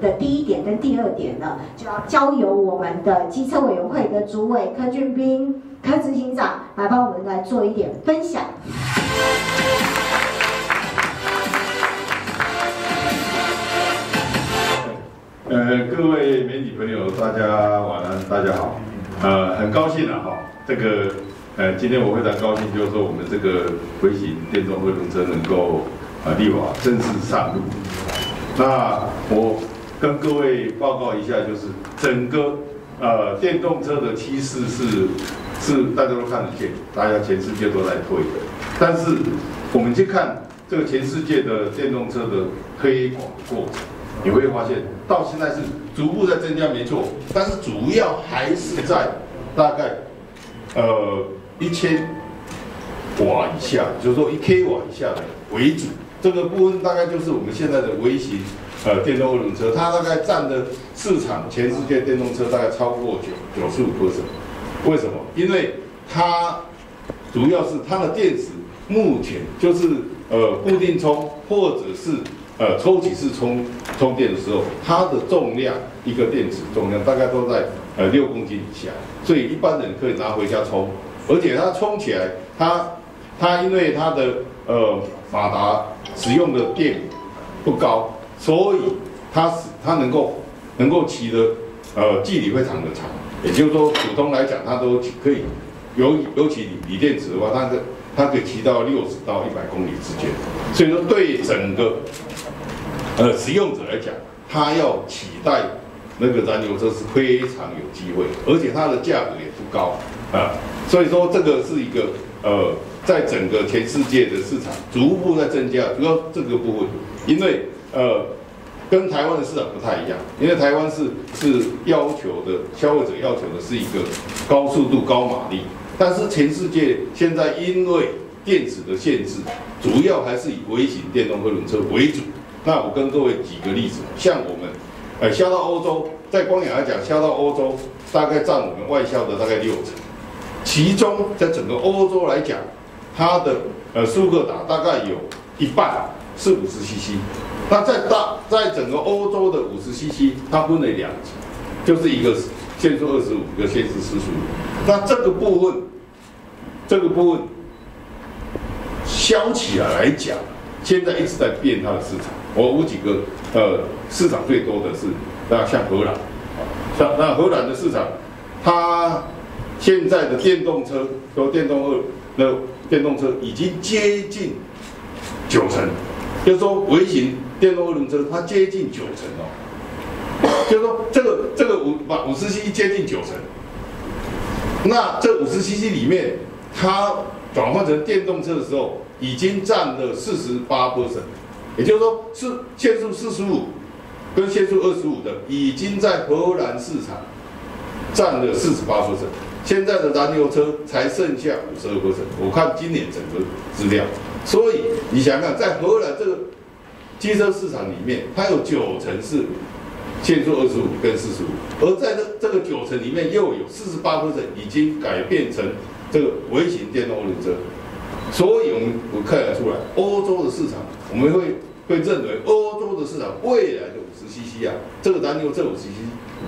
的第一点跟第二点呢，就要交由我们的机车委员会的主委柯俊斌柯执行长来帮我们来做一点分享。呃，各位媒体朋友，大家晚安，大家好。呃，很高兴啊，哈，这个呃，今天我非常高兴，就是说我们这个微型电动二轮车能够啊立法正式上路。那我跟各位报告一下，就是整个呃电动车的趋势是是大家都看得见，大家全世界都在推的。但是我们去看这个全世界的电动车的推广过程。你会发现，到现在是逐步在增加，没错，但是主要还是在大概呃一千瓦以下，就是说一 k 瓦以下的为主。这个部分大概就是我们现在的微型呃电动二轮车，它大概占的市场全世界电动车大概超过九九十五 percent。为什么？因为它主要是它的电池目前就是呃固定充或者是。呃，抽取式充充电的时候，它的重量一个电池重量大概都在呃六公斤以下，所以一般人可以拿回家充，而且它充起来，它它因为它的呃马达使用的电不高，所以它是它能够能够骑的呃距离非常的长，也就是说普通来讲它都可以，尤尤其锂电池的话，它的它可以骑到六十到一百公里之间，所以说对整个呃，使用者来讲，他要取代那个燃油车是非常有机会，而且它的价格也不高啊，所以说这个是一个呃，在整个全世界的市场逐步在增加，主要这个部分，因为呃，跟台湾的市场不太一样，因为台湾是是要求的消费者要求的是一个高速度、高马力，但是全世界现在因为电池的限制，主要还是以微型电动二轮车为主。那我跟各位举个例子，像我们，呃，销到欧洲，在光阳来讲，销到欧洲大概占我们外销的大概六成，其中在整个欧洲来讲，它的呃苏格达大概有一半是五十 CC，那在大在整个欧洲的五十 CC，它分了两级，就是一个限速二十五，一个限速四十五，那这个部分，这个部分消起来来讲，现在一直在变它的市场。我有几个，呃，市场最多的是，那像荷兰，像那荷兰的市场，它现在的电动车和电动二的电动车已经接近九成，就是说微型电动二轮车它接近九成哦，就是说这个这个五把五十 cc 接近九成，那这五十 cc 里面，它转换成电动车的时候，已经占了四十八 percent。也就是说，是限速四十五跟限速二十五的，已经在荷兰市场占了四十八分成。现在的燃油车才剩下五十二分成。我看今年整个资料，所以你想想，在荷兰这个汽车市场里面，它有九成是限速二十五跟四十五，而在这这个九成里面，又有四十八分成已经改变成这个微型电动二轮车。所以我们我看得出来，欧洲的市场我们会。会认为欧洲的市场未来的五十 CC 啊，这个燃油这五十 CC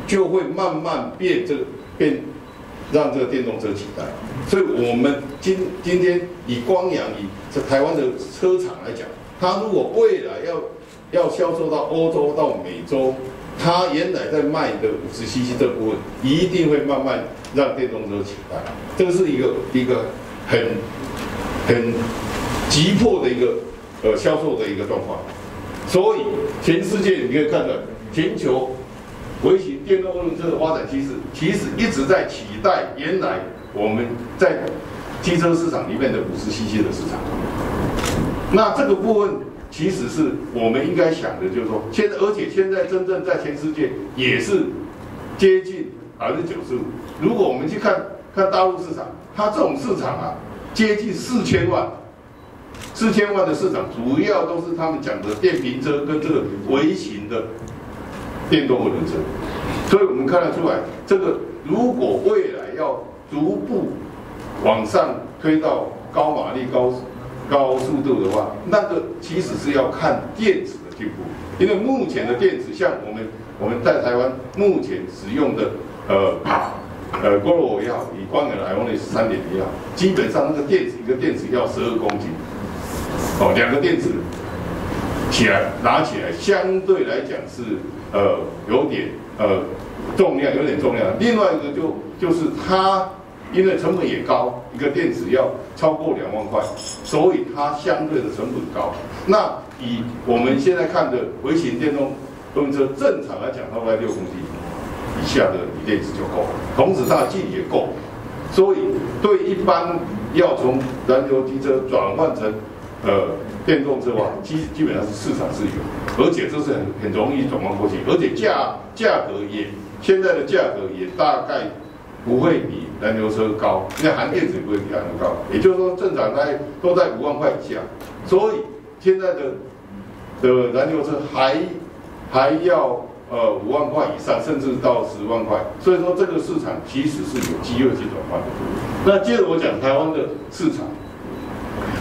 就会慢慢变这个变，让这个电动车取代。所以，我们今今天以光阳以这台湾的车厂来讲，它如果未来要要销售到欧洲到美洲，它原来在卖的五十 CC 这部分一定会慢慢让电动车取代。这是一个一个很很急迫的一个。呃，销售的一个状况，所以全世界你可以看到，全球微型电动二轮车的发展趋势，其实一直在取代原来我们在汽车市场里面的五十 cc 的市场。那这个部分其实是我们应该想的，就是说，现在而且现在真正在全世界也是接近百分之九十五。如果我们去看看大陆市场，它这种市场啊，接近四千万。四千万的市场主要都是他们讲的电瓶车跟这个微型的电动二轮车，所以我们看得出来，这个如果未来要逐步往上推到高马力、高高速度的话，那个其实是要看电池的进步。因为目前的电池，像我们我们在台湾目前使用的呃呃 g o o 也好，以光源的 Ionic 三点也好，基本上那个电池一个电池要十二公斤，哦，两个电池起来拿起来相对来讲是呃有点呃重量有点重量。另外一个就就是它。因为成本也高，一个电池要超过两万块，所以它相对的成本高。那以我们现在看的微型电动动车，正常来讲，大概六公斤以下的锂电池就够了，同时它的距离也够。所以对一般要从燃油机车转换成呃电动车的话，基基本上是市场是有，而且这是很很容易转换过去，而且价价格也现在的价格也大概。不会比燃油车高，因为含电池不会比燃油高，也就是说正常在都在五万块以下，所以现在的的燃油车还还要呃五万块以上，甚至到十万块，所以说这个市场其实是有机会去转换的。那接着我讲台湾的市场，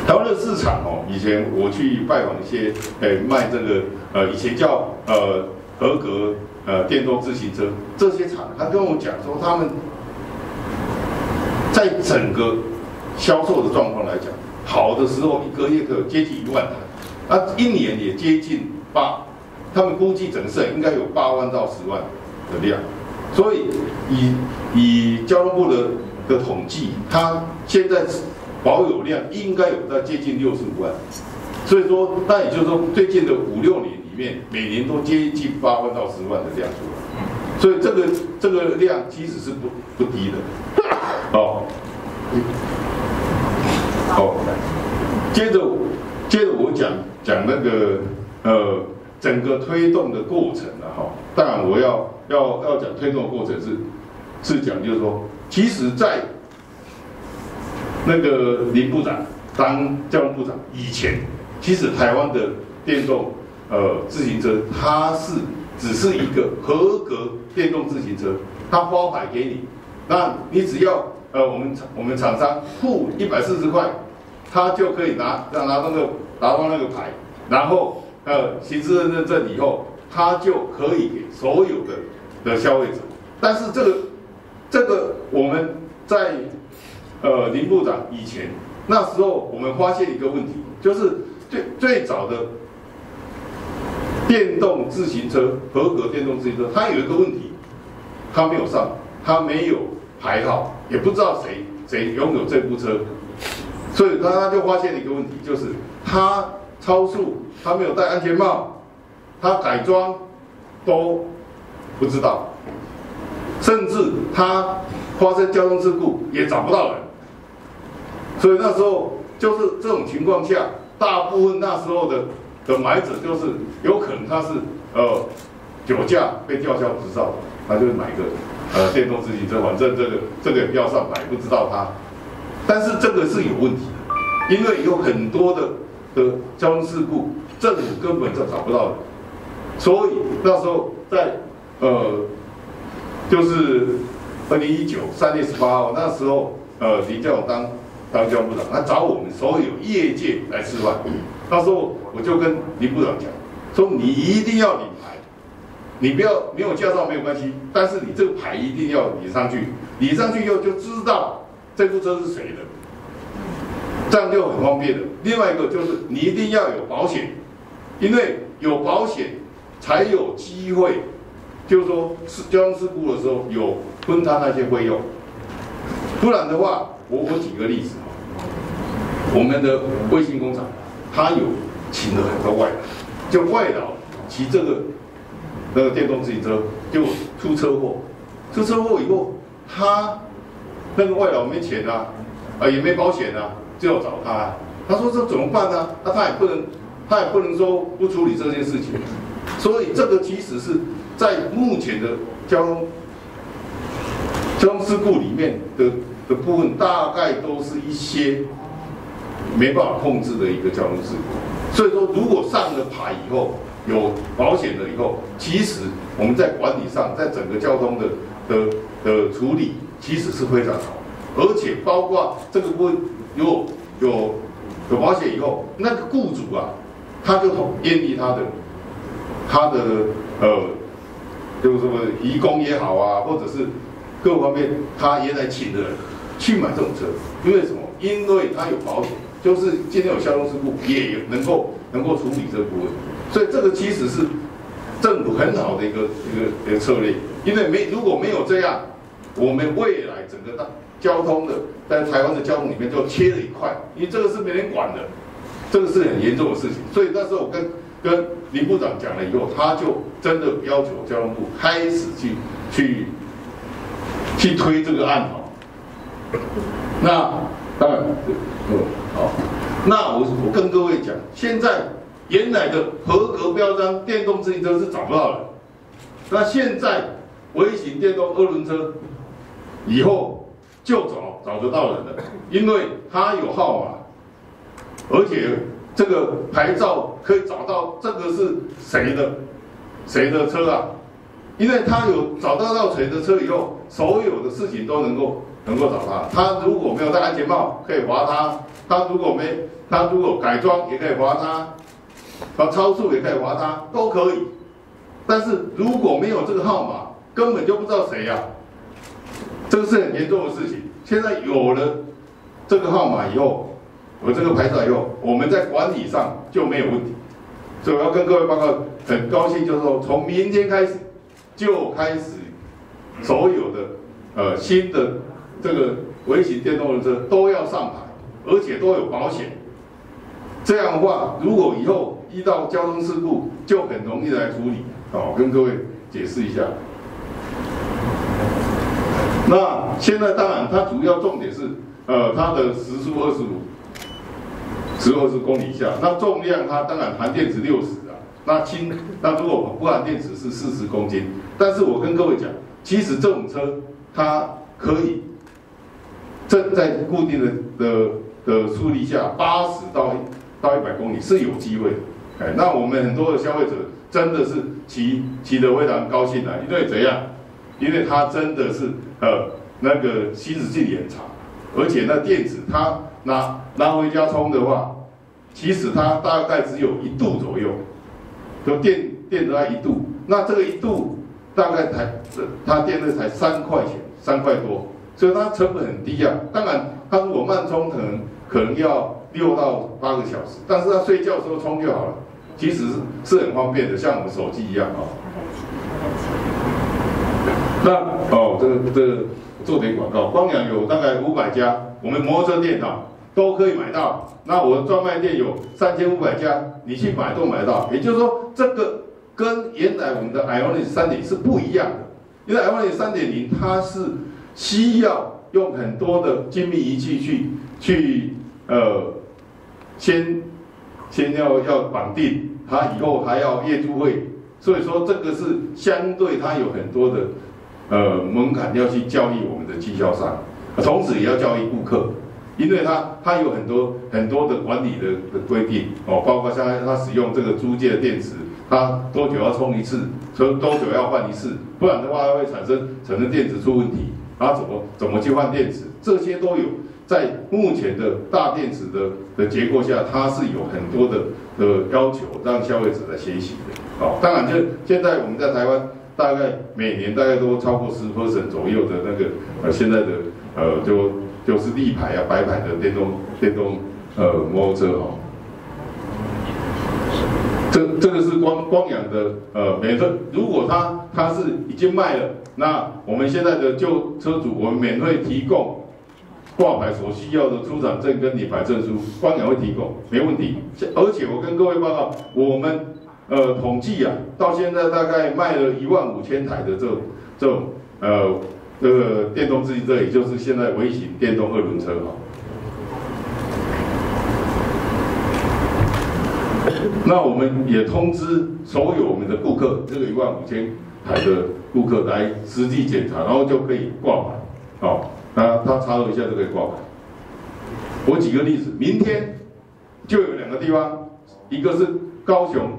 台湾的市场哦，以前我去拜访一些诶卖这个呃以前叫呃合格呃电动自行车这些厂，他跟我讲说他们。在整个销售的状况来讲，好的时候一个月可接近一万台，那一年也接近八，他们估计整个应该有八万到十万的量，所以以以交通部的的统计，它现在保有量应该有在接近六十五万，所以说那也就是说最近的五六年里面，每年都接近八万到十万的量出来，所以这个这个量其实是不不低的。好，好，接着接着我讲讲那个呃整个推动的过程了哈。当然我要要要讲推动的过程是是讲就是说，其实在那个林部长当交通部长以前，其实台湾的电动呃自行车它是只是一个合格电动自行车，它发牌给你，那你只要。呃，我们我们厂商付一百四十块，他就可以拿拿拿到那个拿到那个牌，然后呃，行驶认证以后，他就可以给所有的的消费者。但是这个这个我们在呃林部长以前那时候，我们发现一个问题，就是最最早的电动自行车合格电动自行车，它有一个问题，它没有上，它没有牌号。也不知道谁谁拥有这部车，所以他他就发现了一个问题，就是他超速，他没有戴安全帽，他改装都不知道，甚至他发生交通事故也找不到人，所以那时候就是这种情况下，大部分那时候的的买者就是有可能他是呃酒驾被吊销执照，他就买一个。呃，电动自行车，反正这个这个也标上牌，不知道他，但是这个是有问题的，因为有很多的的交通事故，政府根本就找不到的，所以那时候在呃，就是二零一九三月十八号那时候，呃，林教当当交部长，他找我们所有业界来吃饭，那时候我就跟林部长讲，说你一定要领牌。你不要没有驾照没有关系，但是你这个牌一定要领上去，领上去以后就知道这部车是谁的，这样就很方便了。另外一个就是你一定要有保险，因为有保险才有机会，就是说交通事故的时候有分摊那些费用，不然的话，我我举个例子，我们的卫星工厂，它有请了很多外劳，就外劳骑这个。那个电动自行车就出车祸，出车祸以后，他那个外劳没钱啊，啊也没保险啊，就要找他。他说这怎么办呢？那他也不能，他也不能说不处理这件事情。所以这个其实是在目前的交通交通事故里面的的部分，大概都是一些没办法控制的一个交通事故。所以说，如果上了牌以后，有保险了以后，其实我们在管理上，在整个交通的的的处理，其实是非常好，而且包括这个问有有有保险以后，那个雇主啊，他就同愿意他的他的呃，就是说移工也好啊，或者是各方面，他也来请人去买这种车，因为什么？因为他有保险，就是今天有交通事故也能够能够处理这部分，所以这个其实是政府很好的一个一个一个策略，因为没如果没有这样，我们未来整个大交通的在台湾的交通里面就切了一块，因为这个是没人管的，这个是很严重的事情，所以那时候我跟跟林部长讲了以后，他就真的要求交通部开始去去去推这个案哦，那。当然，嗯，好。那我我跟各位讲，现在原来的合格标章电动自行车是找不到了。那现在微型电动二轮车以后就找找得到人了，因为它有号码，而且这个牌照可以找到这个是谁的谁的车啊？因为他有找到到谁的车以后，所有的事情都能够。能够找他，他如果没有戴安全帽，可以罚他；他如果没，他如果改装也可以罚他，他超速也可以罚他，都可以。但是如果没有这个号码，根本就不知道谁呀，这个是很严重的事情。现在有了这个号码以后，有这个牌照以后，我们在管理上就没有问题。所以我要跟各位报告，很高兴就是说，从明天开始就开始所有的呃新的。这个微型电动车都要上牌，而且都有保险。这样的话，如果以后遇到交通事故，就很容易来处理。好，跟各位解释一下。那现在当然，它主要重点是，呃，它的时速二十五，十二十公里以下。那重量它当然含电池六十啊。那轻，那如果不含电池是四十公斤。但是我跟各位讲，其实这种车它可以。正在固定的的的速力下，八十到到一百公里是有机会的。哎，那我们很多的消费者真的是骑骑得非常高兴的，因为怎样？因为它真的是呃那个行驶距离很长，而且那电池它拿拿回家充的话，其实它大概只有一度左右，就电电的它一度，那这个一度大概才它电费才三块钱，三块多。所以它成本很低啊，当然它如果慢充可能可能要六到八个小时，但是它睡觉时候充就好了，其实是很方便的，像我们手机一样啊。那哦，这个这个做点广告，光阳有大概五百家，我们摩托车店啊都可以买到。那我的专卖店有三千五百家，你去买都买得到。也就是说，这个跟原来我们的 iONIQ 三点是不一样的，因为 iONIQ 三点零它是。需要用很多的精密仪器去去呃，先先要要绑定，它以后还要业主会，所以说这个是相对它有很多的呃门槛要去教育我们的经销商，同时也要教育顾客，因为它它有很多很多的管理的的规定哦，包括像它使用这个租借的电池，它多久要充一次，说多久要换一次，不然的话它会产生产生电池出问题。然后怎么怎么去换电池，这些都有在目前的大电池的的结构下，它是有很多的的要求让消费者来学习的。好，当然就现在我们在台湾大概每年大概都超过十 percent 左右的那个呃现在的呃就就是立牌啊白牌的电动电动呃摩托车哈。这这个是光光阳的呃免费，如果他他是已经卖了，那我们现在的旧车主，我们免费提供挂牌所需要的出厂证跟领牌证书，光阳会提供，没问题。而且我跟各位报告，我们呃统计啊，到现在大概卖了一万五千台的这种这种呃这个电动自行车，也就是现在微型电动二轮车哈。那我们也通知所有我们的顾客，这个一万五千台的顾客来实际检查，然后就可以挂牌。好，那他查了一下就可以挂牌。我举个例子，明天就有两个地方，一个是高雄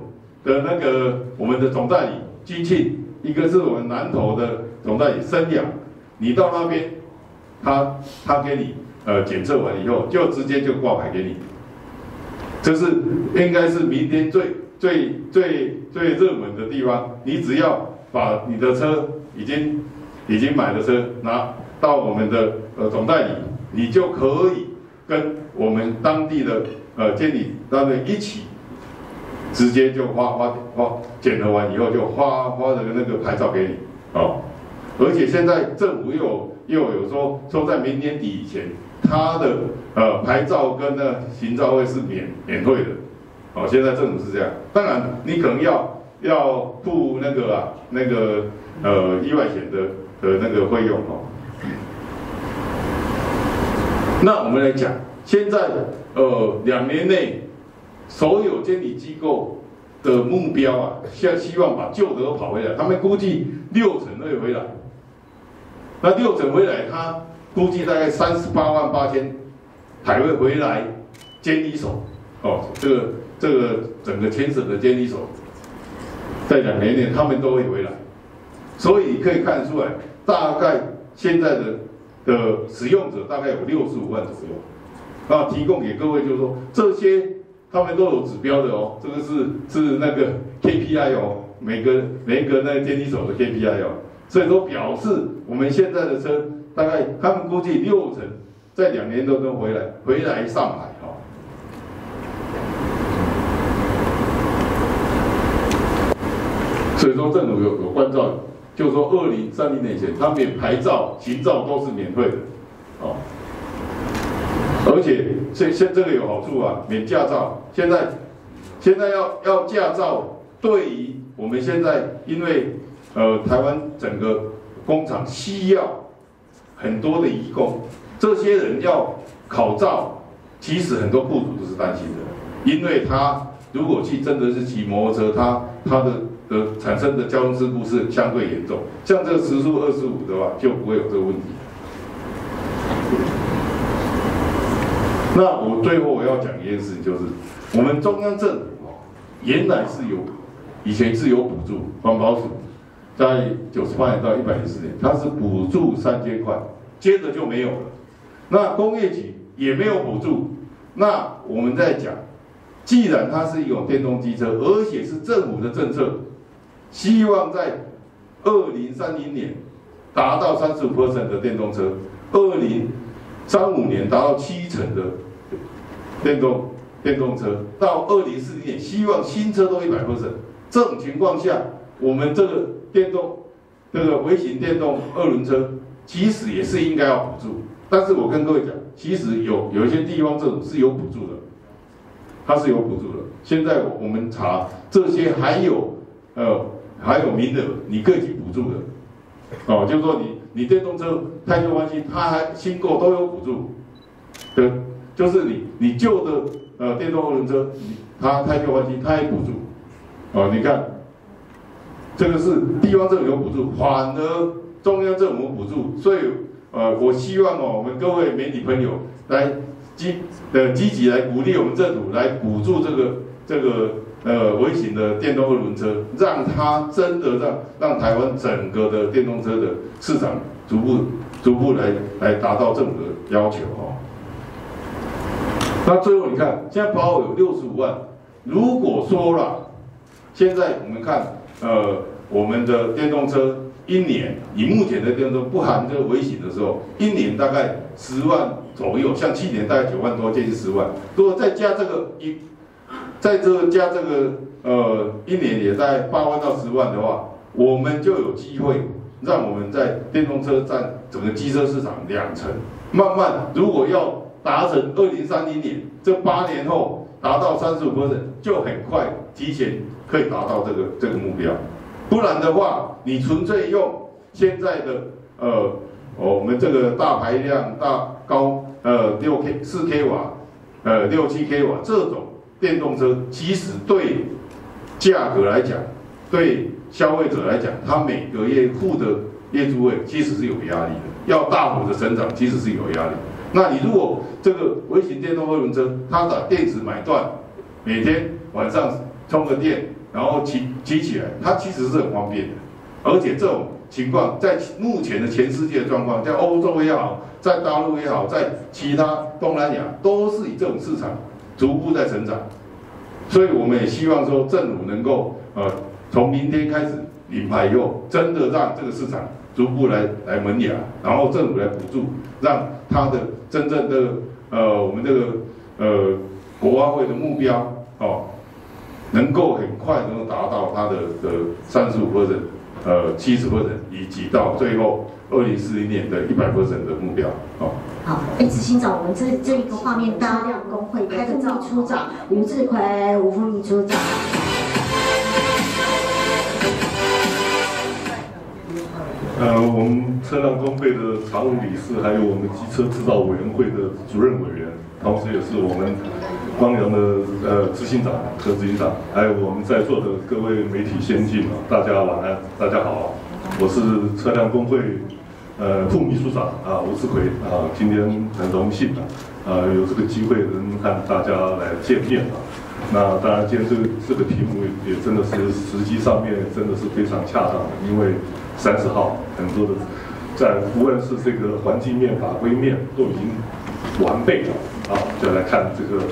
的那个我们的总代理金庆，一个是我们南投的总代理森雅。你到那边，他他给你呃检测完以后，就直接就挂牌给你。这是应该是明天最最最最热门的地方，你只要把你的车已经已经买的车拿到我们的呃总代理，你就可以跟我们当地的呃监理单位一起，直接就发发发检核完以后就发发的那个牌照给你哦，而且现在政府又又有说说在明年底以前，他的呃牌照跟那行照会是免免退的。哦，现在政府是这样，当然你可能要要付那个啊那个呃意外险的的那个费用哦。那我们来讲，现在呃两年内所有监理机构的目标啊，希希望把旧的都跑回来，他们估计六成会回来。那六成回来，他估计大概三十八万八千还会回来监理所哦，这个。这个整个牵涉的监理所，在两年内他们都会回来，所以可以看出来，大概现在的的使用者大概有六十五万左右。那提供给各位就是说，这些他们都有指标的哦，这个是是那个 KPI 哦，每个每个那个监理所的 KPI 哦，所以说表示我们现在的车大概他们估计六成在两年都能回来回来上海。所以说政府有有关照，就是说二零三零年前，他免牌照、行照都是免费的，哦。而且现现这个有好处啊，免驾照。现在现在要要驾照，对于我们现在因为呃台湾整个工厂需要很多的义工，这些人要考照，其实很多雇主都是担心的，因为他如果去真的是骑摩托车，他他的。的产生的交通事故是相对严重，像这个时速二十五的话，就不会有这个问题。那我最后我要讲一件事，就是我们中央政府哦，原来是有，以前是有补助，环保署在九十八年到一百零四年，它是补助三千块，接着就没有了。那工业局也没有补助，那我们在讲，既然它是一种电动机车，而且是政府的政策。希望在二零三零年达到三十五 percent 的电动车，二零三五年达到七成的电动电动车，到二零四零年希望新车都一百 percent。这种情况下，我们这个电动这个微型电动二轮车，其实也是应该要补助。但是我跟各位讲，其实有有一些地方政府是有补助的，它是有补助的。现在我们查这些还有呃。还有名额，你可以去补助的，哦，就是说你你电动车太旧换新，它还新购都有补助，对，就是你你旧的呃电动二轮车，它太旧换新它也补助，哦，你看，这个是地方政府有补助，反而中央政府补助，所以呃我希望哦我们各位媒体朋友来积呃积极来鼓励我们政府来补助这个这个。呃，微型的电动二轮车，让它真的让让台湾整个的电动车的市场逐步逐步来来达到政府的要求哦。那最后你看，现在保有六十五万，如果说了，现在我们看，呃，我们的电动车一年，以目前的电动车不含这个微型的时候，一年大概十万左右，像去年大概九万多，接近十万，如果再加这个一。在这加这个呃一年也在八万到十万的话，我们就有机会让我们在电动车占整个机车市场两成。慢慢，如果要达成二零三零年这八年后达到三十五就很快提前可以达到这个这个目标。不然的话，你纯粹用现在的呃我们这个大排量大高呃六 K 四 K 瓦呃六七 K 瓦这种。电动车其实对价格来讲，对消费者来讲，它每个月付的业租费其实是有压力的，要大幅的成长其实是有压力。那你如果这个微型电动二轮车，它把电池买断，每天晚上充个电，然后骑骑起来，它其实是很方便的。而且这种情况在目前的全世界的状况，在欧洲也好，在大陆也好，在其他东南亚都是以这种市场。逐步在成长，所以我们也希望说政府能够呃从明天开始领牌以后，真的让这个市场逐步来来萌芽，然后政府来补助，让它的真正的呃我们这个呃国外会的目标哦，能够很快能够达到它的的三十五或者呃七十或者以及到最后二零四零年的一百分的目标哦。好，哎，执行长，我们这这一个画面，大量工会的副秘书长吴志奎，吴副秘书长。呃，我们车辆工会的常务理事，还有我们机车制造委员会的主任委员，同时也是我们光阳的呃执行长和执行长，还有我们在座的各位媒体先进啊，大家晚安，大家好，我是车辆工会。呃，副秘书长啊，吴志奎啊，今天很荣幸啊，啊，有这个机会能和大家来见面啊。那当然，今天这个这个题目也真的是时机上面真的是非常恰当的，因为三十号很多的在无论是这个环境面、法规面都已经完备了啊，就来看这个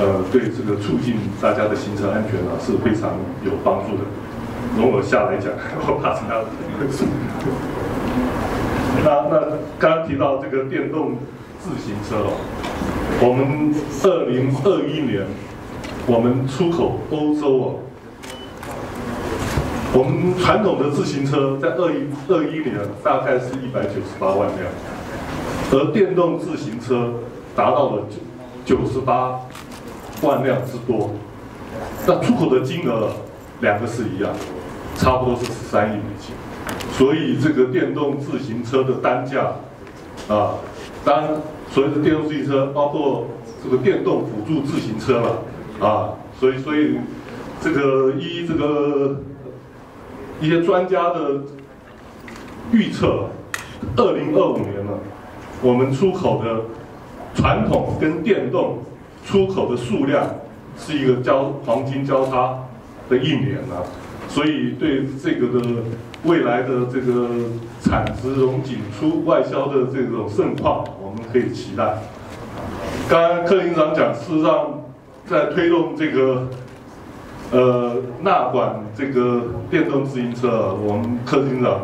呃，对这个促进大家的行车安全啊是非常有帮助的。容我下来讲，我怕他。那那刚刚提到这个电动自行车哦，我们二零二一年我们出口欧洲哦，我们传统的自行车在二一二一年大概是一百九十八万辆，而电动自行车达到了九九十八万辆之多，那出口的金额两个是一样，差不多是十三亿美金。所以这个电动自行车的单价，啊，当所谓的电动自行车包括这个电动辅助自行车了，啊，所以所以这个依这个一些专家的预测，二零二五年呢，我们出口的传统跟电动出口的数量是一个交黄金交叉的一年啊，所以对这个的。未来的这个产值融景出外销的这种盛况，我们可以期待。刚刚柯林长讲，事实上在推动这个呃纳管这个电动自行车，我们柯林长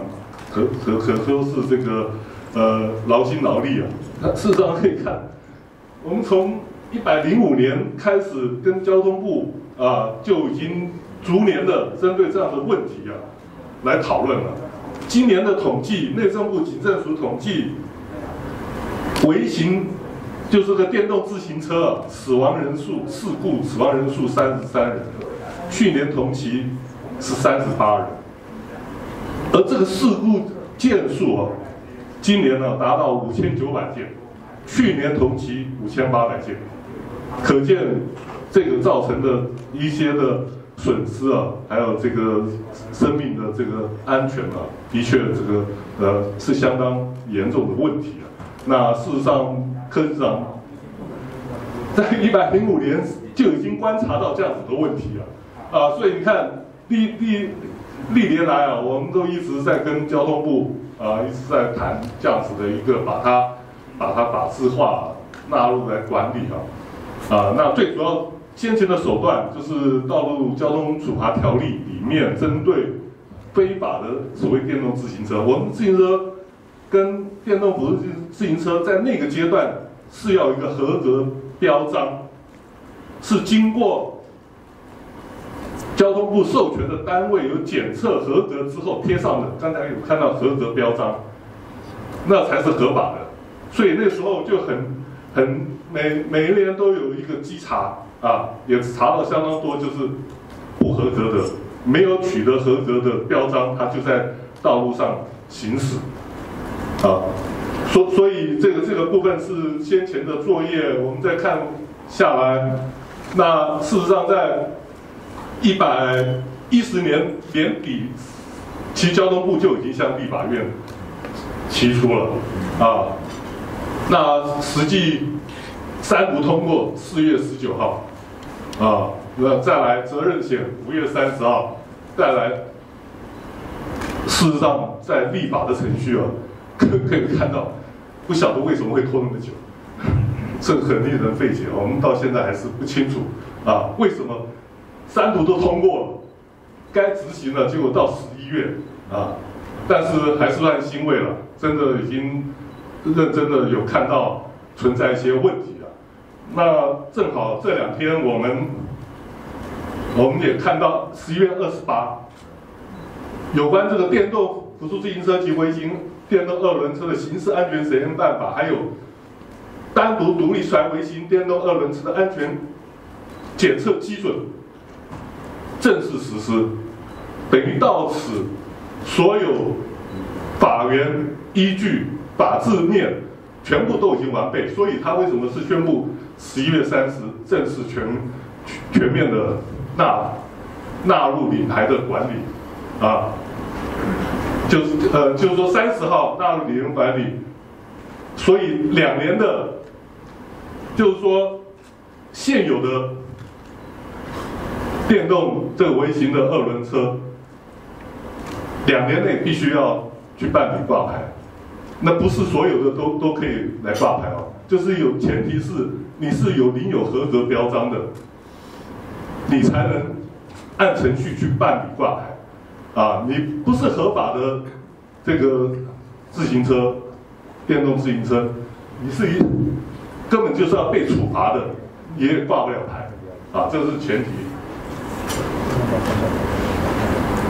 可可可说是这个呃劳心劳力啊。那事实上可以看，我们从一百零五年开始跟交通部啊就已经逐年的针对这样的问题啊。来讨论了。今年的统计，内政部警政署统计，微型就是个电动自行车死亡人数事故死亡人数三十三人，去年同期是三十八人，而这个事故件数啊，今年呢达到五千九百件，去年同期五千八百件，可见这个造成的一些的。损失啊，还有这个生命的这个安全啊，的确这个呃是相当严重的问题啊。那事实上，科长在一百零五年就已经观察到这样子的问题了啊。所以你看历历历年来啊，我们都一直在跟交通部啊一直在谈这样子的一个把它把它法制化纳入来管理啊啊。那最主要。先前的手段就是《道路交通处罚条例》里面针对非法的所谓电动自行车，我们自行车跟电动辅助自自行车在那个阶段是要一个合格标章，是经过交通部授权的单位有检测合格之后贴上的。刚才有看到合格标章，那才是合法的。所以那时候就很很每每一年都有一个稽查。啊，也查到相当多，就是不合格的，没有取得合格的标章，他就在道路上行驶。啊，所所以这个这个部分是先前的作业，我们再看下来，那事实上在一百一十年年底，其交通部就已经向立法院提出了啊，那实际三读通过，四月十九号。啊，那再来责任险，五月三十号，再来。事实上，在立法的程序啊，可 可以看到，不晓得为什么会拖那么久，这很令人费解。我们到现在还是不清楚啊，为什么三读都通过了，该执行了，结果到十一月啊，但是还是算欣慰了，真的已经认真的有看到存在一些问题。那正好这两天我们我们也看到十一月二十八，有关这个电动辅助自行车及微型电动二轮车的行驶安全实验办法，还有单独独立出来微型电动二轮车的安全检测基准正式实施，等于到此所有法源依据、法制面全部都已经完备，所以他为什么是宣布十一月三十正式全全面的纳纳入领牌的管理啊？就是呃，就是说三十号纳入理论管理，所以两年的，就是说现有的电动这个微型的二轮车，两年内必须要去办理挂牌，那不是所有的都都可以来挂牌哦，就是有前提是你是有领有合格标章的，你才能按程序去办理挂牌。啊，你不是合法的这个自行车，电动自行车，你是一根本就是要被处罚的，也挂不了牌，啊，这是前提。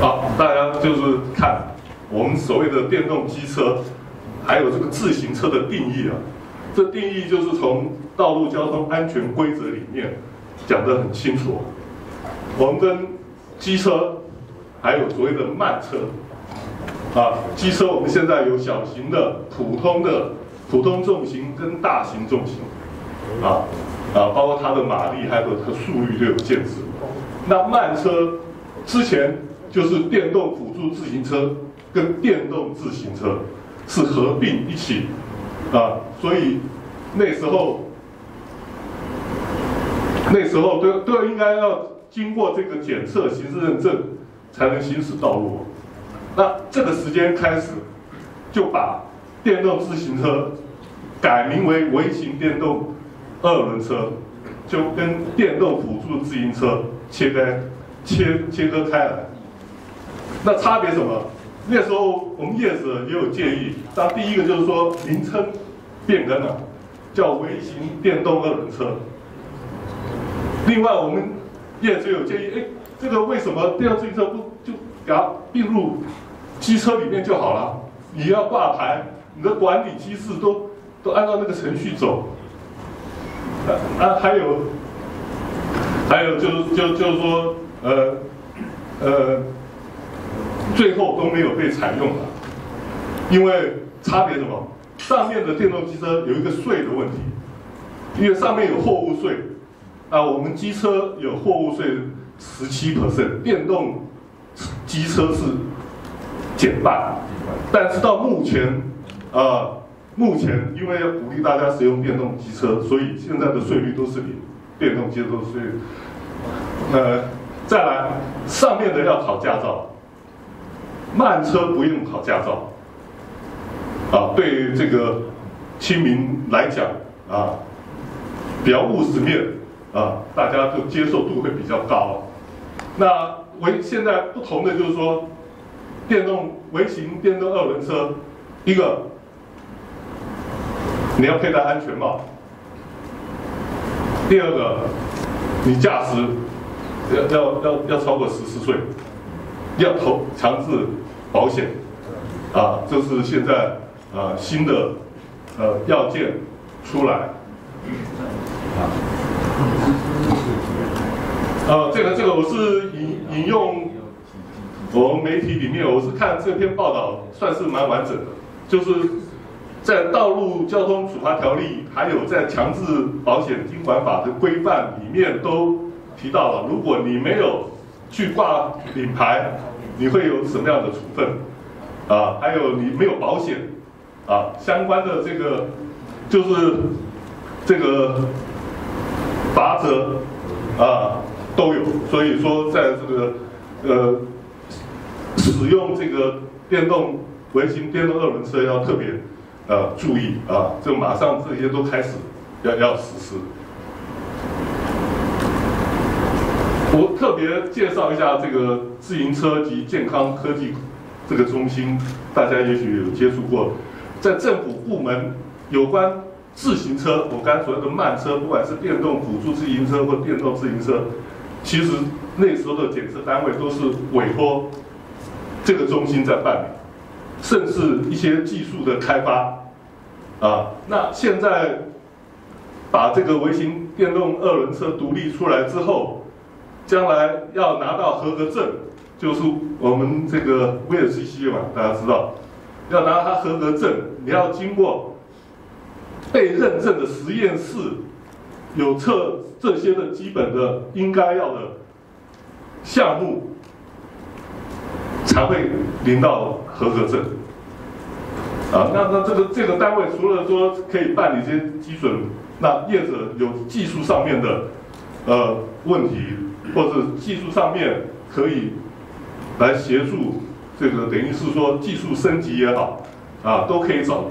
好，大家就是看我们所谓的电动机车，还有这个自行车的定义啊，这定义就是从《道路交通安全规则》里面讲得很清楚，我们跟机车。还有所谓的慢车，啊，机车我们现在有小型的、普通的、普通重型跟大型重型，啊，啊，包括它的马力还有它的速率都有限制。那慢车之前就是电动辅助自行车跟电动自行车是合并一起，啊，所以那时候那时候都都应该要经过这个检测、行驶认证。才能行驶道路。那这个时间开始，就把电动自行车改名为微型电动二轮车，就跟电动辅助自行车切开、切切割开来。那差别什么？那时候我们业者也有建议，那第一个就是说名称变更了，叫微型电动二轮车。另外我们业主有建议，哎。这个为什么电动自行车不就给它并入机车里面就好了？你要挂牌，你的管理机制都都按照那个程序走。啊，还有还有就是就就是说呃呃，最后都没有被采用了，因为差别什么？上面的电动机车有一个税的问题，因为上面有货物税，啊，我们机车有货物税。十七 percent 电动机车是减半，但是到目前，呃，目前因为要鼓励大家使用电动机车，所以现在的税率都是零，电动机车税。呃，再来上面的要考驾照，慢车不用考驾照。啊，对这个亲民来讲啊，比较务实面啊，大家就接受度会比较高。那微现在不同的就是说，电动微型电动二轮车，一个你要佩戴安全帽，第二个你驾驶要要要要超过十四岁，要投强制保险，啊，这是现在啊新的呃要件出来，啊。呃，这个这个我是引引用我们媒体里面，我是看这篇报道算是蛮完整的，就是在道路交通处罚条例，还有在强制保险金管法的规范里面都提到了，如果你没有去挂领牌，你会有什么样的处分？啊，还有你没有保险，啊，相关的这个就是这个罚则，啊。都有，所以说在这个呃使用这个电动微型电动二轮车要特别呃注意啊，就马上这些都开始要要实施。我特别介绍一下这个自行车及健康科技这个中心，大家也许有接触过，在政府部门有关自行车，我刚才所谓的慢车，不管是电动辅助自行车或电动自行车，其实那时候的检测单位都是委托这个中心在办理，甚至一些技术的开发，啊，那现在把这个微型电动二轮车独立出来之后，将来要拿到合格证，就是我们这个 VCC 嘛，大家知道，要拿它合格证，你要经过被认证的实验室，有测这些的基本的应该要的项目，才会领到合格证。啊，那那这个这个单位除了说可以办理这些基准，那业者有技术上面的呃问题，或者技术上面可以来协助这个，等于是说技术升级也好，啊，都可以找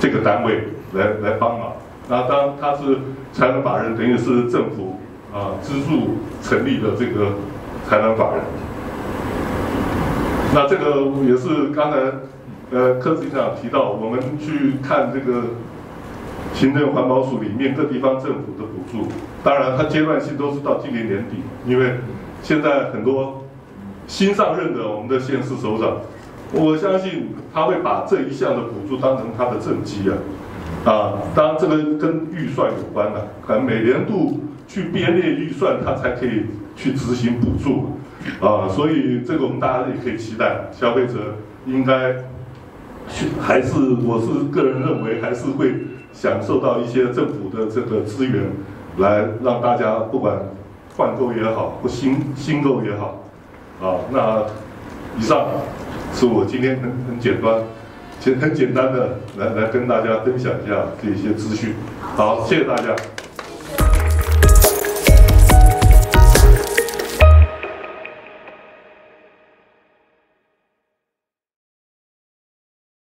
这个单位来来帮忙。那当他是财团法人，等于是政府啊资助成立的这个财团法人。那这个也是刚才。呃，柯局长提到，我们去看这个行政环保署里面各地方政府的补助，当然它阶段性都是到今年年底，因为现在很多新上任的我们的县市首长，我相信他会把这一项的补助当成他的政绩啊，啊，当然这个跟预算有关的，可能每年度去编列预算，他才可以去执行补助，啊，所以这个我们大家也可以期待，消费者应该。还是我是个人认为，还是会享受到一些政府的这个资源，来让大家不管换购也好，或新新购也好，啊，那以上是我今天很很简单、简很简单的来来跟大家分享一下这些资讯。好，谢谢大家。